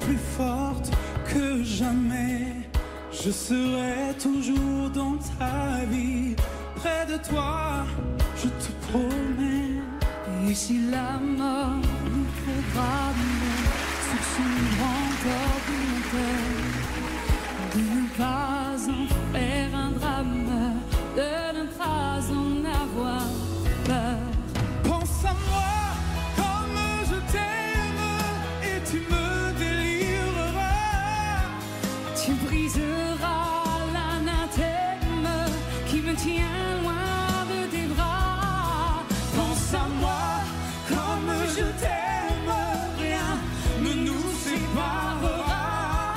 plus forte que jamais. Je serai toujours dans ta vie, près de toi, je te promets. Et si la mort je t'aime, rien ne nous séparera.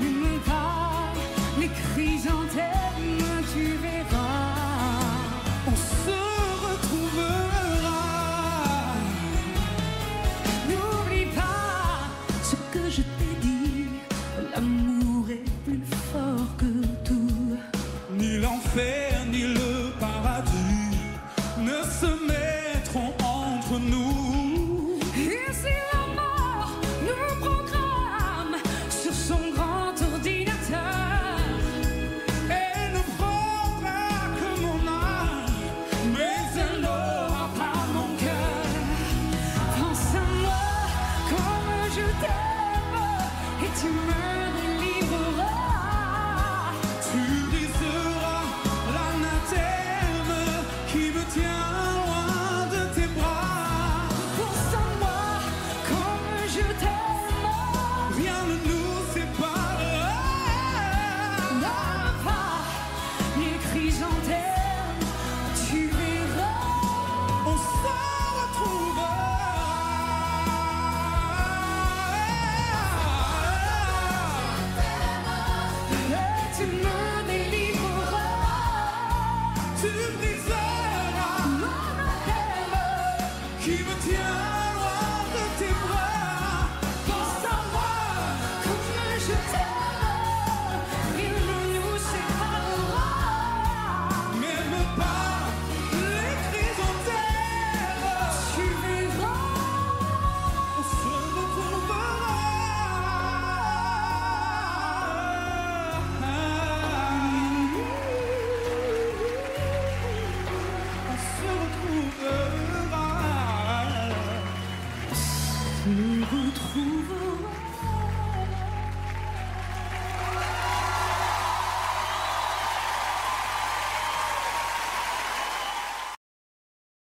N'aime pas les chrysanthèmes, tu verras. On se retrouvera. N'oublie pas ce que je t'ai dit. L'amour est plus fort que tout. Ni l'enfer Tu me délivreras, tu briseras l'anathème qui me tient loin de tes bras. Pourtant moi, comme je t'aime, rien ne nous séparera. Les cris. nous retrouvera.